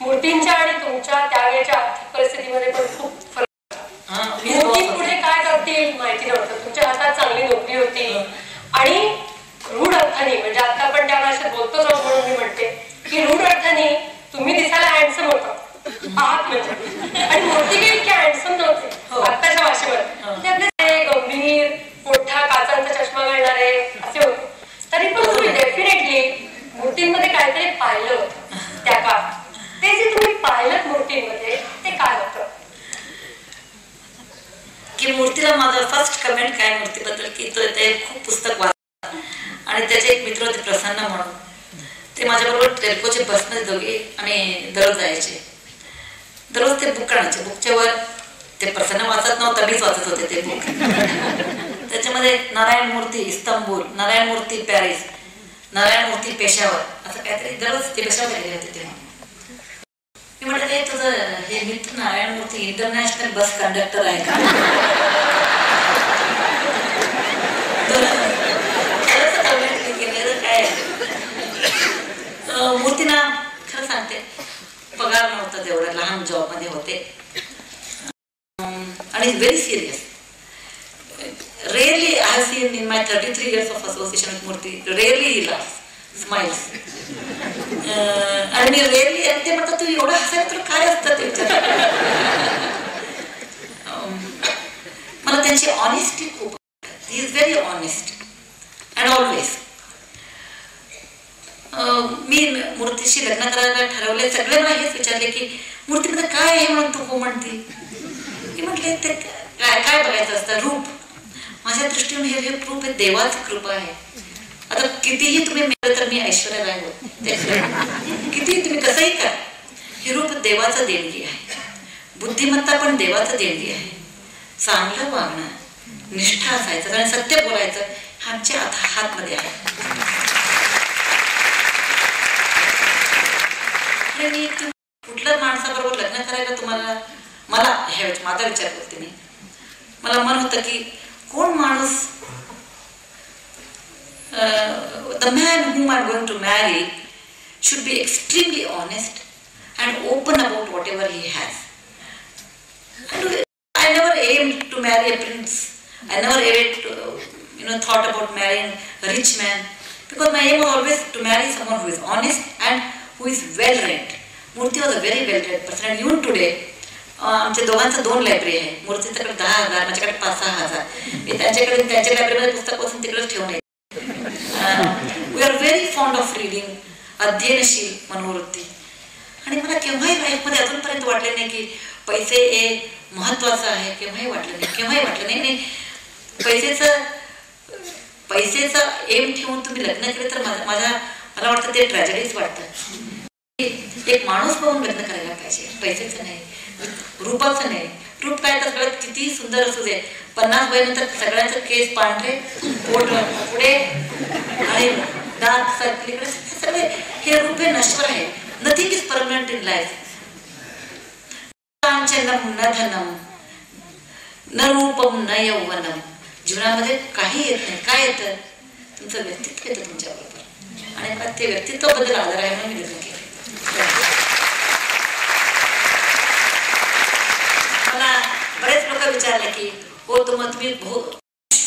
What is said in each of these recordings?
मूर्तींच्या आणि तुमच्या त्यावेळेच्या आर्थिक परिस्थितीमध्ये पण खूप फरक हा, वीस मूर्ती भाऊ पुढे काय करतील माहिती नव्हतं तुमच्या हातात चांगली नोकरी होती आणि रूढ अर्थाने म्हणजे आता पण त्या भाषेत बोलतोच आहोत म्हणून मी म्हणते की रूढ अर्थाने तुम्ही दिसायला हँडसम होता आहात म्हणजे आणि मूर्ती काही इतके हँडसम नव्हते हो. आत्ताच्या भाषेमध्ये ते आपले ते गंभीर मोठा काचांचा चष्मा घालणारे असे होते तरी पण तुम्ही डेफिनेटली मूर्तींमध्ये काहीतरी पाहिलं होतं त्या काळात ते जे तुम्ही पाहिलं मूर्तींमध्ये ते काय होतं की मूर्तीला माझा फर्स्ट कमेंट काय मूर्तीबद्दल ते खूप पुस्तक वाचतात आणि त्याचे एक मित्र होते प्रसन्न म्हणून. ते माझ्याबरोबर टेल्कोचे बसने दोघे आम्ही दररोज जायचे. दररोज ते बुक आणायचे बुकच्या वर ते प्रसन्न वाचत नव्हतं मीच वाचत होते ते बुक त्याच्यामध्ये नारायण मूर्ती इस्तंबूल नारायण मूर्ती पॅरिस नारायण मूर्ती पेशावर असं काहीतरी दररोज ते पेशावर लिहिले होते तेव्हा. मी म्हटलं हे तुझं हे मित्र नारायण मूर्ती इंटरनॅशनल बस कंडक्टर आहे का तर खरंच comment मी केलं, तर काय अं, मूर्तीना खरं सांगते पगार नव्हता तेवढा लहान जॉबमध्ये होते अं, आणि very serious rarely I have seen in my thirty three years of association rarely he smiles आणि मी रेअरली आणि ते म्हणतात तू एवढं हसायला तुला काय असतं ते मला त्यांची ऑनेस्टी खूप he is very honest and always मी मूर्तीशी लग्न करायला ठरवले सगळे मला हेच विचारले की मूर्तीमध्ये काय आहे म्हणून तू हो म्हणते? मी म्हटले ते काय काय बघायचं असतं? रूप. माझ्या दृष्टीने हे रूप हे देवाच कृपा आहे. आता कितीही तुम्ही मिळत तर मी ऐश्वर्या राय होत कितीही तुम्ही कसंही करा. हे रूप देवाचं देणगी आहे. बुद्धिमत्ता पण देवाचं देणगी आहे. चांगलं वागणं निष्ठा असायचं आणि सत्य बोलायचं आमच्या आता हातमध्ये आहे. आणि मी कुठल्या माणसाबरोबर लग्न करायला तुम्हाला मला ह्या माझा विचार करते मी. मला मन होतं की कोण माणूस The man whom I'm going to marry should be extremely honest and open about whatever he has. And I never aimed to marry a prince. I never aimed to, you know, thought about marrying a rich man because my aim was always to marry someone who is honest and who is well read. Murthy was a very well read person and even today आमच्या दोघांचं दोन library आहे मूर्तीच्याकडे दहा हजार माझ्याकडे पाच सहा हजार मी त्यांच्याकडे त्यांच्या लायब्ररीमध्ये पुस्तक वाचून तिकडेच ठेवून we are very fond of reading अध्ययनशील मनोवृत्ती. आणि मला केव्हाही लाईफमध्ये अजूनपर्यंत वाटले नाही की पैसे हे महत्वाचं आहे. केव्हाही वाटलं नाही. केव्हाही वाटलं नाही. नाही पैसेचं पैसेचा एम ठेवून तुम्ही लग्न केले तर माझा माझ्या मला वाटतं ते ट्रॅजेडीच वाटतं. एक माणूस पाहून लग्न करायला पाहिजे. पैसेचं नाही रूपाचं नाही. रूप काय तर किती सुंदर असू दे. पन्नास वयानंतर सगळ्यांचं केस पांढरे पोट पुढे आणि दात सर्कलीकडे सगळे हे रूप हे नश्वर आहे. Nothing is permanent in life कांचनम न धनम न रूपम न यौवनम. जीवनामध्ये काही येत नाही. काय येतं? तुमचं व्यक्तित्व येतं तुमच्या बरोबर आणि मला ते व्यक्तित्वाबद्दल आदर आहे म्हणून मी लग्न केलं. मला बरेच लोक विचारले की हो तुम तुम्ही हो,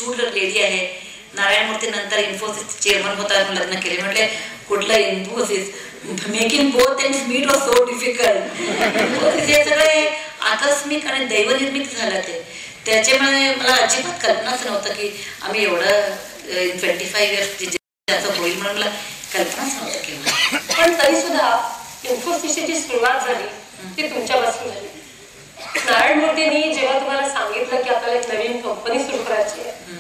बहुत लेडी आहे. नारायण मूर्ती नंतर इन्फोसिस चेअरमन होता लग्न केले. म्हटले कुठलं Infosys making both and meet was so difficult हे सगळे आकस्मिक आणि दैवनिर्मित झालं ते त्याच्यामुळे मला अजिबात कल्पनाच नव्हतं की आम्ही एवढं ट्वेंटी फाईव्ह इयर्स असं होईल म्हणून मला कल्पनाच नव्हतं पण तरी सुद्धा इन्फोसिसची जी सुरुवात झाली ती तुमच्यापासून झाली. मूर्तींनी जेव्हा तुम्हाला सांगितलं की आपल्याला एक नवीन कंपनी सुरू करायची आहे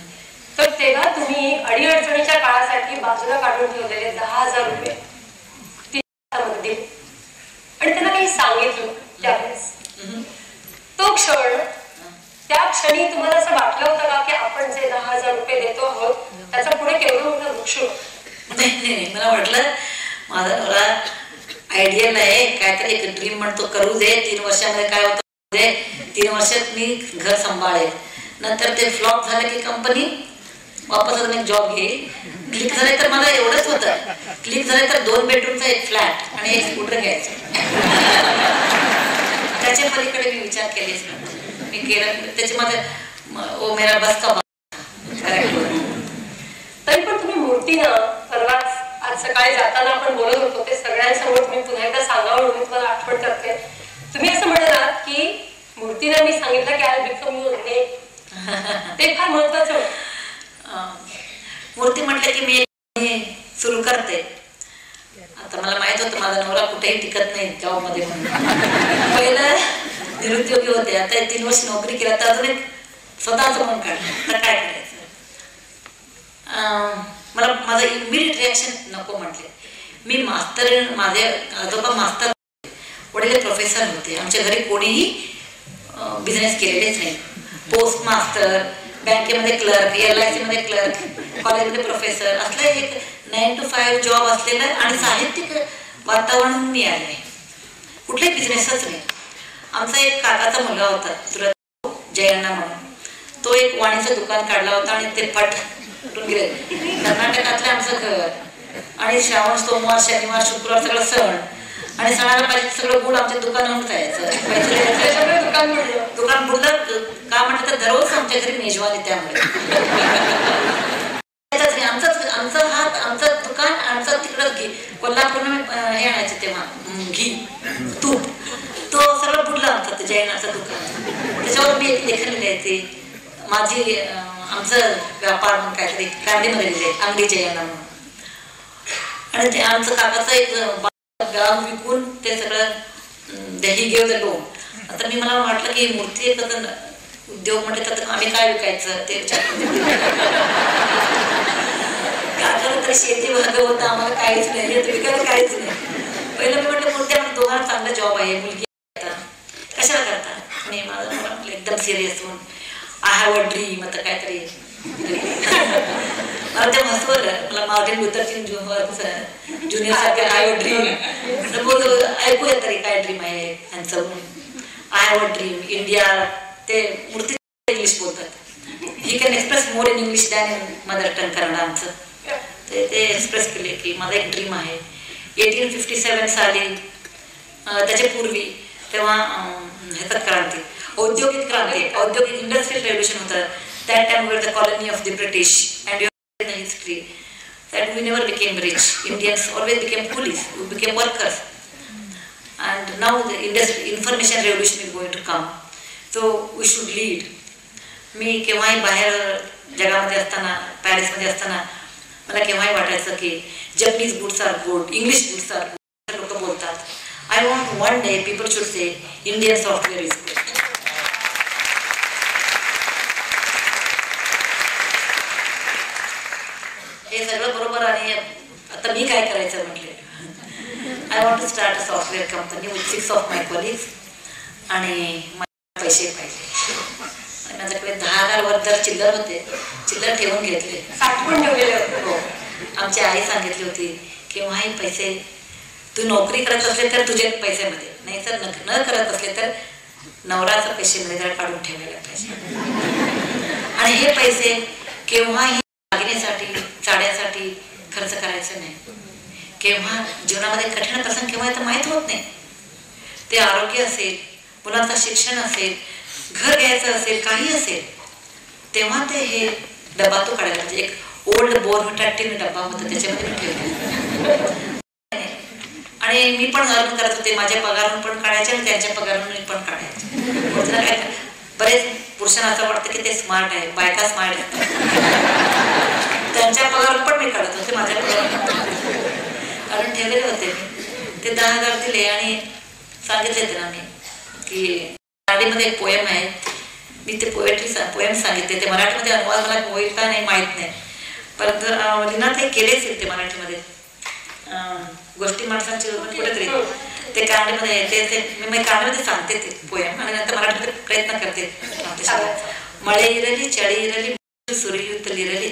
तर तेव्हा तुम्ही अडीअडचणीच्या काळासाठी बाजूला काढून ठेवलेले दहा हजार रुपये दिले आणि त्यांना काही सांगितलं त्यावेळेस तो क्षण त्या क्षणी तुम्हाला असं वाटलं होतं का की आपण जे दहा हजार रुपये देतो आहोत त्याचा पुढे केवढं मोठं वृक्ष? नाही नाही नाही. मला वाटलं माझा नवरा आयडियल आहे काहीतरी एक ड्रीम म्हणतो करू दे. तीन वर्षामध्ये काय होतं दे. तीन वर्षात मी घर सांभाळेल. नंतर ते फ्लॉप झालं की कंपनी वापस अजून एक जॉब घेईल. क्लिक झाले तर मला एवढंच होतं. क्लिक झाले तर दोन बेडरूमचा एक फ्लॅट आणि एक स्कूटर घ्यायचं. त्याच्या पलीकडे मी विचार केलेच मी केलं त्याची माझं ओ मेरा बस का तरी पण तुम्ही मूर्ती ना परवाच आज सकाळी जाताना आपण बोलत होतो ते सगळ्यांसमोर तुम्ही पुन्हा एकदा सांगावं म्हणून तुम्हाला आठवण करते. तुम्ही असं म्हणालात की मूर्तीला मी सांगितलं की आय बिकम यू ते फार महत्वाचं मूर्ती म्हटलं की मी सुरू करते. आता मला माहीत होतं माझा नवरा कुठेही टिकत नाही जॉबमध्ये म्हणून. पहिलं निरुद्योगी होते. आता तीन वर्ष नोकरी केला तर अजून एक स्वतःच मन काढलं. तर काय करायचं? अं, मला माझं इमिडिएट रिॲक्शन नको म्हटले. मी मास्तर माझे आजोबा मास्तर वडील प्रोफेसर होते. आमच्या घरी कोणीही बिझनेस केलेलेच नाही. पोस्ट मास्टर बँकेमध्ये क्लर्क एल आयमध्ये क्लर्क कॉलेजमध्ये प्रोफेसर असलं एक नाईन टू फाईव्ह जॉब असलेलं आणि साहित्यिक वातावरण मी आहे. कुठलाही बिझनेसच नाही. आमचा एक काकाचा मुलगा होता तुरत जयण्णा म्हणून. तो एक वाणीचं दुकान काढला होता आणि ते पट गेले. कर्नाटकातलं आमचं घर. आणि श्रावण सोमवार शनिवार शुक्रवार सगळं सण. आणि सणाला पाहिजे सगळं गुड आमच्या दुकानावर जायचं दुकान बुडलं का म्हटलं तर दररोज आमच्या घरी मेजवानी त्यामुळे. आमचं हात आमचं दुकान आमचं तिकडं घी. अं, हे आणायचे तेव्हा घी तूप. तो सगळं बुडलं आमचं ते जैनाचं दुकान. त्याच्यावर मी एक लेखन लिहायचे. माझी आमचं व्यापार म्हणून काहीतरी कांदीमध्ये लिहिले अंगडी जैना म्हणून. आणि ते आमचं काकाचं एक गाव विकून ते सगळं दही घेऊ लोन आता मी मला वाटलं की मूर्ती येतात उद्योग म्हणजे तर आम्ही काय विकायचं? ते विचार तर शेती वर्ग होता आम्हाला काहीच नाही. तर विकायला काहीच नाही. पहिलं मी म्हटलं मूर्ती आपण दोघांना चांगला जॉब आहे. मुलगी आता. कशाला करता? मी माझं एकदम सिरियस म्हणून आय हॅव अ ड्रीम आता काहीतरी मला ते मला मार्टिन लुथर किंग ज्युनियर सारखे आय हॅव ड्रीम बोल ऐकूया तरी काय ड्रीम आहे यांचं आय हॅव ड्रीम इंडिया ते मूर्ती इंग्लिश बोलतात he can express more in English than in mother tongue Kannada आमचं ते ते एक्सप्रेस केले की माझा एक ड्रीम आहे एटीन फिफ्टी सेवन साली त्याच्या पूर्वी तेव्हा अं, ह्याच्यात क्रांती औद्योगिक क्रांती औद्योगिक इंडस्ट्रियल रेव्होल्युशन होतं that time दॅट टाइम वर the colony of the British and in the history that we never became rich. Indians always became coolies, we became workers. And now the industry, information revolution is going to come. So we should lead. मी केव्हाही बाहेर जगामध्ये असताना पॅरिसमध्ये असताना मला केव्हाही वाटायचं की Japanese boots are good English boots are good लोक बोलतात I want one day people should say Indian software is good हे सगळं बरोबर आणि आता मी काय करायचं म्हटले? I want to start a software company with six of my colleagues आणि मला पैसे पाहिजे. माझ्याकडे दहा हजार वर जर चिल्लर होते. चिल्लर ठेवून घेतले. साठवून ठेवलेले होते. हो. आमची आई सांगितली होती केव्हाही पैसे तू नोकरी करत असले तर तुझे पैसेमध्ये नाही तर न करत असले तर नवराचं पैसेमध्ये जरा काढून ठेवायला पाहिजे. आणि हे पैसे केव्हाही दागिन्यासाठी साड्यासाठी खर्च करायचं नाही. केव्हा जीवनामध्ये कठीण प्रसंग केव्हा येतं माहीत होत नाही. ते आरोग्य असेल मुलांचं शिक्षण असेल घर घ्यायचं असेल काही असेल तेव्हा ते हे डबा तो काढायला म्हणजे एक ओल्ड बोर टीन डबा होता त्याच्यामध्ये मी ठेवला. आणि मी पण अर्न करत होते माझ्या पगारून पण काढायचे आणि त्यांच्या पगारून पण काढायचे. बरेच पुरुषांना असं वाटतं की ते स्मार्ट आहे बायका स्मार्ट आहेत. त्यांच्या पगार पण मी काढत होते माझ्या कारण ठेवलेले होते. ते दहा हजार दिले आणि सांगितले त्यांना मी की मराठीमध्ये एक पोयम आहे. मी ते पोएट्री पोयम सांगितले. ते मराठीमध्ये अनुवाद मला होईल का नाही माहीत नाही. परंतु लिना ते केलेच ते मराठीमध्ये गोष्टी माणसांची कुठेतरी. हो. ते कानडीमध्ये येते ते मी कानडीमध्ये सांगते ते पोयम आणि नंतर मराठीमध्ये प्रयत्न करते. मळे इरली चळी इरली सुरयुत लिरली.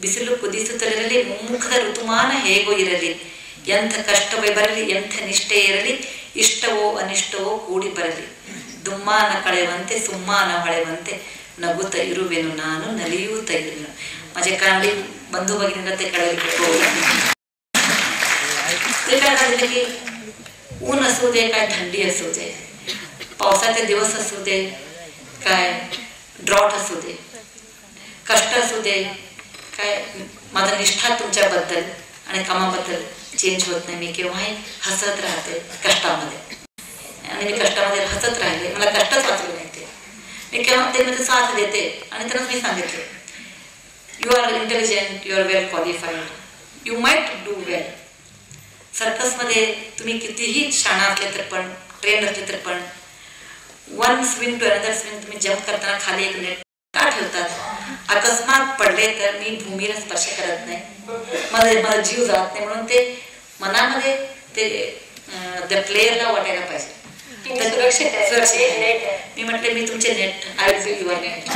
ಬಿಸಿಲು ಕುದಿಸುತ್ತಲಿರಲಿ ಮುಮ್ಮುಖದ ಋತುಮಾನ ಹೇಗೋ ಇರಲಿ ಎಂಥ ಕಷ್ಟವೇ ಬರಲಿ ಎಂಥ ನಿಷ್ಠೆ ಇರಲಿ ಇಷ್ಟವೋ ಅನಿಷ್ಟವೋ ಕೂಡಿ ಬರಲಿ ದುಮ್ಮಾನ ಕಳೆಯುವಂತೆ ಸುಮ್ಮಾನ ಹೊಳೆಯುವಂತೆ ನಗುತ್ತ ಇರುವೆನು ನಾನು ನಲಿಯೂತ ಇರುವೆನು माझे कांदे बंधू भगिनींना ते कळेल की हो. ते काय झालं की ऊन असू दे काय थंडी असू दे पावसाचे दिवस असू दे काय ड्रॉट असू दे कष्ट असू दे काय माझा निष्ठा तुमच्याबद्दल आणि कामाबद्दल चेंज होत नाही. मी केव्हाही हसत राहते कष्टामध्ये. आणि मी कष्टामध्ये हसत राहिले. मला कष्टच वाचले नाही ते. मी केव्हा ते मध्ये साथ देते आणि त्यांना मी सांगितले you are intelligent you are well qualified you might do well सर्कसमध्ये तुम्ही कितीही शाणा असले तर पण ट्रेन असले तर पण one swing to another swing तुम्ही जम्प करताना खाली एक मिनिट का ठेवतात अकस्मात पडले तर मी भूमीला स्पर्श करत नाही. माझा माझा जीव जात नाही म्हणून ते मनामध्ये ते त्या प्लेयरला वाटायला पाहिजे. सुरक्षित आहे. मी म्हटले मी तुमचे net I will be your net